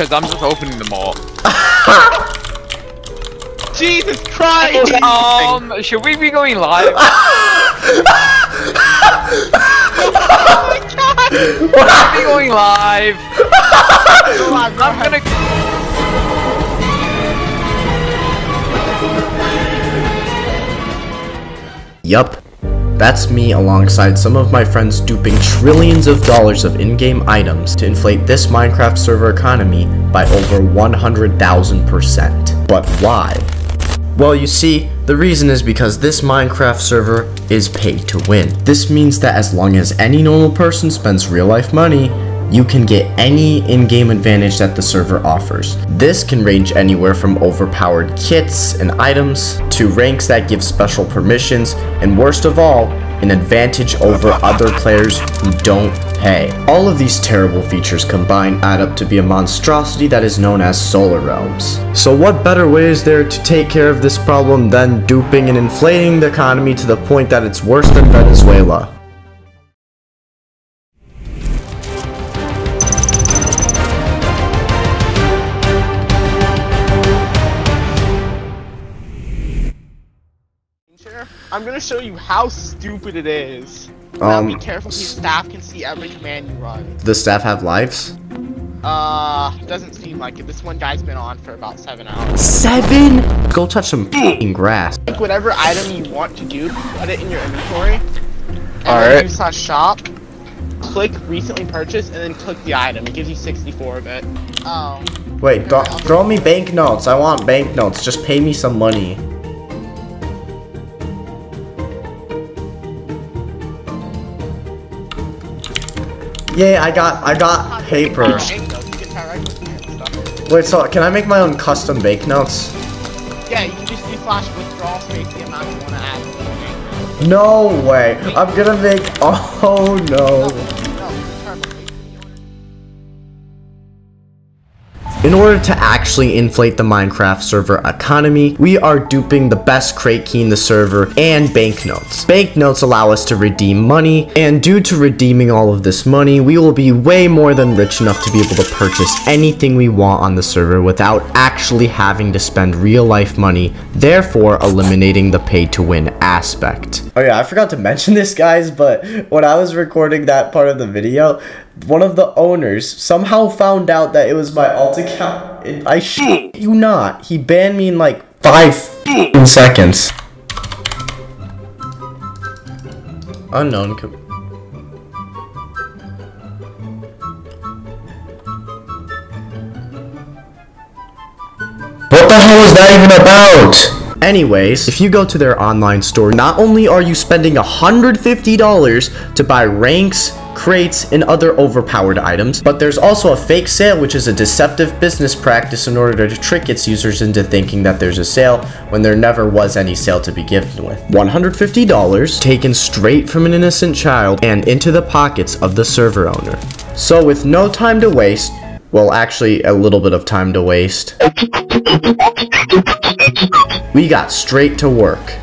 because I'm just opening them all. Jesus Christ! Um, should we be going live? oh my god! We're be going live. Go on, go I'm gonna. Yup. That's me alongside some of my friends duping trillions of dollars of in-game items to inflate this Minecraft server economy by over 100,000%. But why? Well, you see, the reason is because this Minecraft server is pay to win. This means that as long as any normal person spends real life money, you can get any in-game advantage that the server offers. This can range anywhere from overpowered kits and items to ranks that give special permissions and worst of all, an advantage over other players who don't pay. All of these terrible features combined add up to be a monstrosity that is known as solar realms. So what better way is there to take care of this problem than duping and inflating the economy to the point that it's worse than Venezuela? I'm gonna show you how stupid it is. Now Um, be careful, because staff can see every command you run. The staff have lives? Uh, doesn't seem like it. This one guy's been on for about seven hours. Seven? Go touch some f***ing grass. Like whatever item you want to do, put it in your inventory. And Alright. then you slash shop. Click recently purchased, and then click the item. It gives you 64 of it. Oh. Wait, th throw me banknotes. I want banknotes. Just pay me some money. Yeah, I got I got paper. You can try right with me and stuff. Wait, so can I make my own custom banknotes? Yeah, you can just do slash withdrawal space the amount you want to add. No way. I'm gonna make. Oh no, In order to actually inflate the Minecraft server economy, we are duping the best crate key in the server and banknotes. Banknotes allow us to redeem money, and due to redeeming all of this money, we will be way more than rich enough to be able to purchase anything we want on the server without actually having to spend real life money, therefore eliminating the pay to win aspect. Oh yeah, I forgot to mention this guys, but when I was recording that part of the video, one of the owners somehow found out that it was my alt account. I shit you not. He banned me in like five seconds. Unknown. What the hell is that even about? Anyways, if you go to their online store, not only are you spending $150 to buy ranks, crates, and other overpowered items, but there's also a fake sale, which is a deceptive business practice in order to trick its users into thinking that there's a sale when there never was any sale to be given with. $150 taken straight from an innocent child and into the pockets of the server owner. So with no time to waste, well actually a little bit of time to waste, we got straight to work.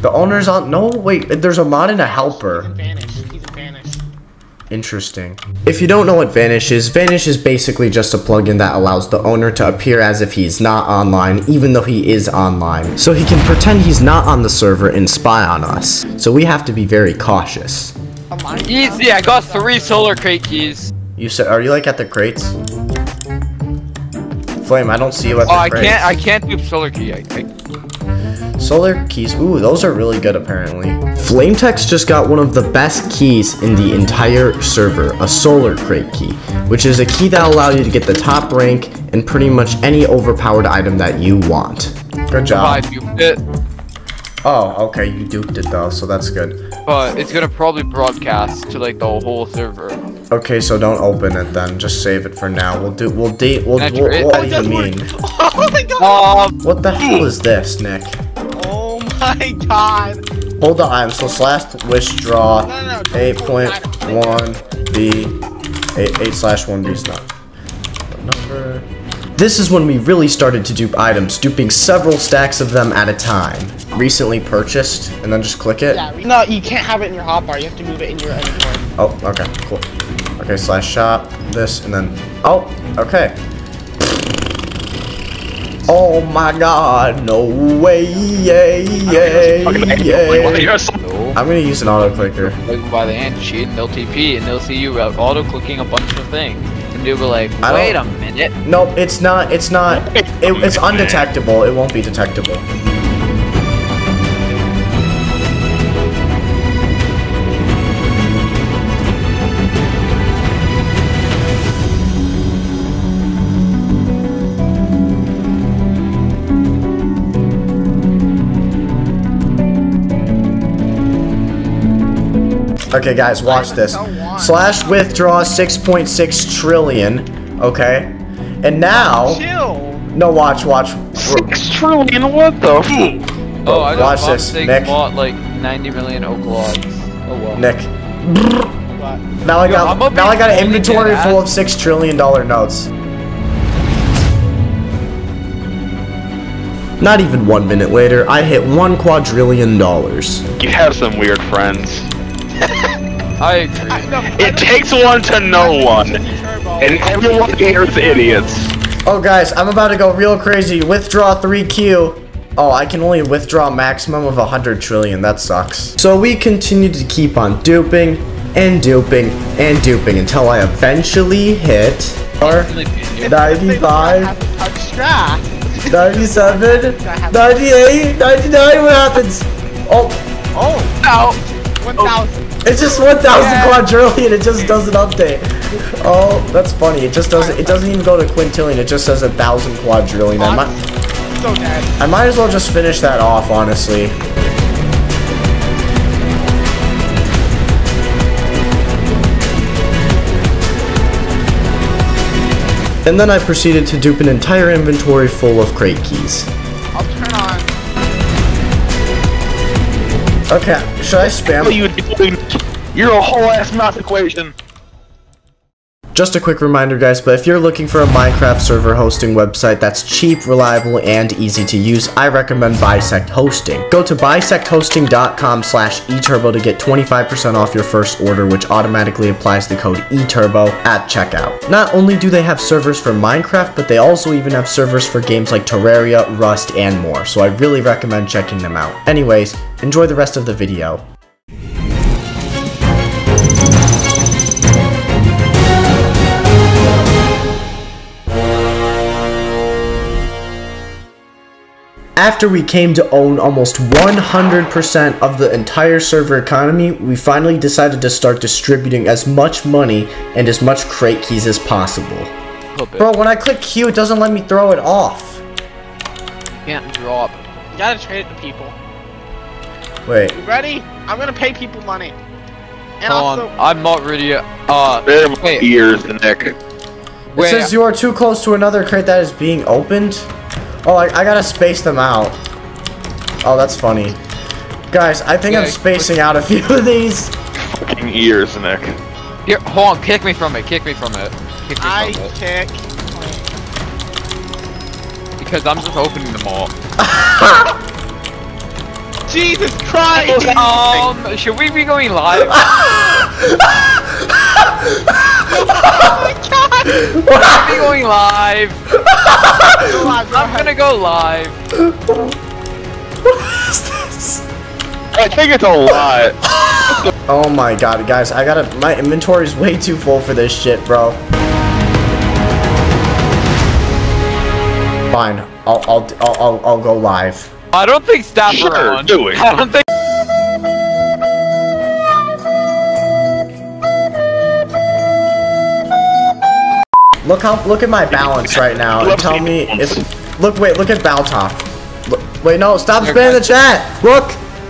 The owner's on. No, wait. There's a mod and a helper. Vanish. He's vanished. Interesting. If you don't know what Vanish is, Vanish is basically just a plugin that allows the owner to appear as if he's not online, even though he is online. So he can pretend he's not on the server and spy on us. So we have to be very cautious. A Easy, I got three solar crate keys. You said, are you like at the crates? Flame, I don't see you at oh, the Oh, I can't, I can't do solar key. I, I, Solar keys. Ooh, those are really good apparently. Flametex just got one of the best keys in the entire server, a solar crate key, which is a key that will allow you to get the top rank and pretty much any overpowered item that you want. Good job. if you fit, Oh, okay, you duped it though, so that's good. but it's gonna probably broadcast to like the whole server. Okay, so don't open it then. Just save it for now. We'll do. We'll date. We'll. We'll what do you mean? Oh my god! Um, What the hell is this, Nick? My god! Hold on. So slash withdraw. No, no, no. Eight point one B. Eight eight slash one B is not. Number? This is when we really started to dupe items, duping several stacks of them at a time. Recently purchased, and then just click it. Yeah, no, you can't have it in your hotbar. You have to move it in your inventory. Oh, okay, cool. Okay, slash shop, this, and then, oh, okay. Oh my god, no way, yay, yay, yay. I'm gonna use an auto clicker. They go by the hand cheat and they'll TP and they'll see you auto clicking a bunch of things. And they'll be like, wait a minute. Nope, it's not, it's not, it, it's undetectable, it won't be detectable. Okay, guys, watch this. Slash withdraw 6.6 trillion. Okay, and now, Chill. no, watch, watch. Six trillion, what the hmm. f- Oh, I Watch got this, this, Nick. bought like 90 million oak logs. Oh well. Nick. Now I got I'm now I got an inventory full of six trillion dollar notes. Not even one minute later, I hit one quadrillion dollars. You have some weird friends. I agree. I, no, It don't- takes one to know one, and everyone here is idiots. Oh guys, I'm about to go real crazy. Withdraw 3Q. Oh, I can only withdraw a maximum of 100 trillion. That sucks. So we continue to keep on duping and duping and duping until I eventually hit our 95. have to touch straps. 97, 98, 99, what happens? Oh, Oh, Ow. 1,000. It's just 1,000 Yeah. quadrillion, it just doesn't update. Oh, that's funny, it just doesn't, it doesn't even go to quintillion, it just says a 1,000 quadrillion. I might, So. I might as well just finish that off, honestly. And then I proceeded to dupe an entire inventory full of crate keys. I'll turn on. Okay, should I spam? You're a whole ass math equation. Just a quick reminder, guys, but if you're looking for a Minecraft server hosting website that's cheap, reliable, and easy to use, I recommend Bisect Hosting. Go to bisecthosting.com slash eturbo to get 25% off your first order, which automatically applies the code eturbo at checkout. Not only do they have servers for Minecraft, but they also even have servers for games like Terraria, Rust, and more, so I really recommend checking them out. Anyways, enjoy the rest of the video. After we came to own almost 100% of the entire server economy, we finally decided to start distributing as much money and as much crate keys as possible. Bro, when I click Q, it doesn't let me throw it off. You can't drop. You gotta trade it to people. Wait, You ready? I'm gonna pay people money. And Hold also, on. I'm not ready yet. Uh, They're my Wait. ears, Nick. it wait. says you are too close to another crate that is being opened. Oh, I, I gotta space them out. Oh, that's funny. Guys, I think I'm spacing out a few of these. Fucking ears, Nick. Here, hold on. Kick me from it. Kick me from it. Kick me I from it. kick. Because I'm just opening them all. Jesus Christ! Um, should we be going live? Oh Should we be going live? Go on, go I'm gonna go live. What is this? I think it's a lot. Oh my god, guys, I gotta. My inventory is way too full for this shit, bro. Fine, I'll I'll I'll I'll, I'll go live. I don't think staff Sure, are on. do it. I don't think. Look how look at my balance right now and tell me if. Look, wait, look at Baltop. Look, wait, no, stop spamming the chat. Look,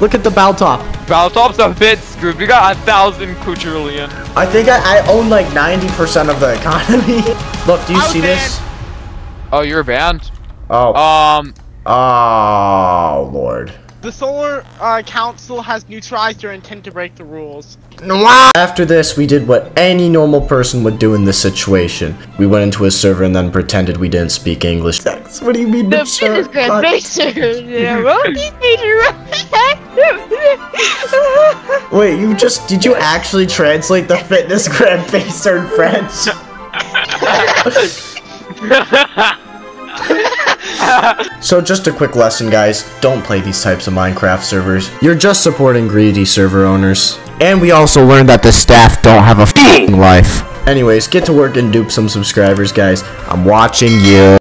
look at the Baltop. Baltop's a bit screwed. We got a thousand quadrillion. I think I, I own like 90% of the economy. look, do you I was see this? Oh, you're banned. Oh, Um, oh, lord. The Solar uh, Council has neutralized your intent to break the rules. After this, we did what any normal person would do in this situation. We went into a server and then pretended we didn't speak English. What do you mean, The mature? fitness grand God. racer. Yeah, Rocky major. Wait, you just did you actually translate the FitnessGram Pacer in French? so just a quick lesson guys, don't play these types of Minecraft servers. You're just supporting greedy server owners. And we also learned that the staff don't have a f***ing life. Anyways, get to work and dupe some subscribers guys. I'm watching you.